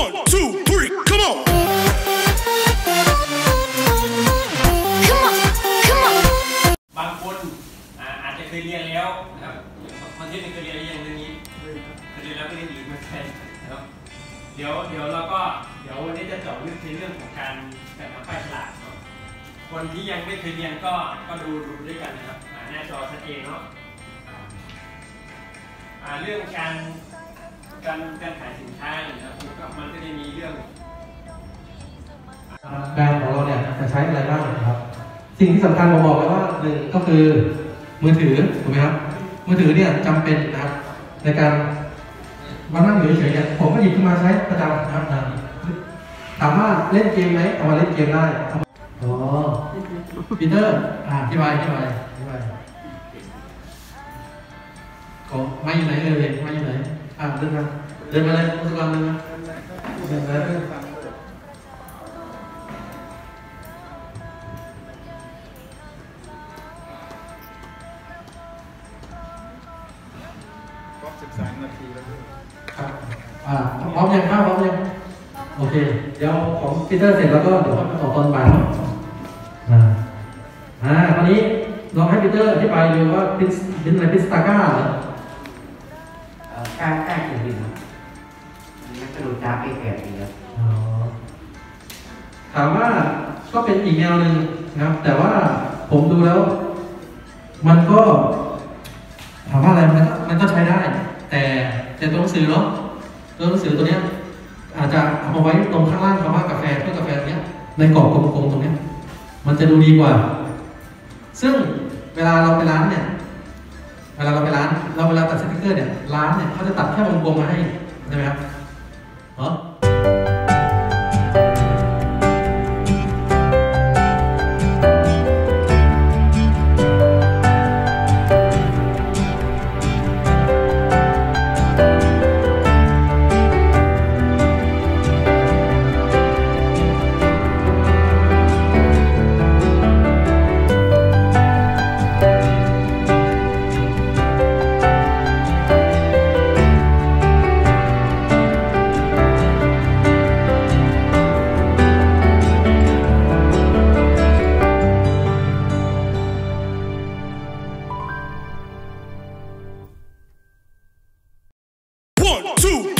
One, two, three, come on. Come on, come on. บางคนอ่าอาจจะเคยเรียนแล้วนะครับคนที่ไม่เคยเรียนเรียนเรื่องนี้เคยเรียนแล้วไม่ได้ดีไม่ใช่นะครับเดี๋ยวเดี๋ยวเราก็เดี๋ยววันนี้จะเจาะลึกในเรื่องของการการทำป้ายฉลากเนาะคนที่ยังไม่เคยเรียนก็ก็ดูดูด้วยกันนะครับอ่าหน้าจอชัดเจนเนาะอ่าอ่าเรื่องการ การการขายสินค้าเนี่ยนะครับมันก็จะมีเรื่องแบรนด์ของเราเนี่ยจะใช้อะไรบ้างนะครับ สิ่งที่สำคัญผมบอกไว้ว่าหนึ่งก็คือมือถือถูกไหมครับมือถือเนี่ยจำเป็นนะครับ ในการมานั่งอยู่เฉยๆเนี่ยผมก็หยิบขึ้นมาใช้ประจำนะครับอ่ถามว่าเล่นเกมไหมเอามาเล่นเกมได้อ๋อปีเตอร์อ่าอธิบายอธิบายอธิบายก็ไม่อยู่ไหนเลยไม่อยู่ไหน อ่าเดินมาเดินมาเลยมุสลิมเดินมาเดินมาเดินมาก็13นาทีแล้วด้วยครับอ่าพร้อมยังครับพร้อมยังโอเค เดี๋ยวของพีเตอร์เสร็จแล้วก็เดี๋ยวค่อยไปต่อตอนบ่ายเนาะอ่าอ่าตอนนี้ลองให้พีเตอร์อธิบายดูว่าพิสเป็นอะไรพิสตาก้าเหรอเอ่อ กล้ากล้าเขียนดินครับมันกระโดดดาไปแปดปีครับอ๋อถามว่าก็เป็นอีกแนวหนึ่งนะครับ แต่ว่าผมดูแล้ว มันก็ถามว่าอะไรมันก็มันก็ใช้ได้ แต่แต่ตัวหนังสือเนาะตัวหนังสือตัวเนี้ย อาจจะเอามาไว้ตรงข้างล่างคำว่ากาแฟเพื่อกาแฟเนี้ยในกรอบกลมๆตรงเนี้ย มันจะดูดีกว่า ซึ่งเวลาเราไปร้านเนี่ยเวลาเราไปร้าน เราเวลาตัดสติกเกอร์เนี่ย ร้านเนี่ยเขาจะตัดแค่วงกลมมาให้ใช่ไหมครับเหรอ One, two,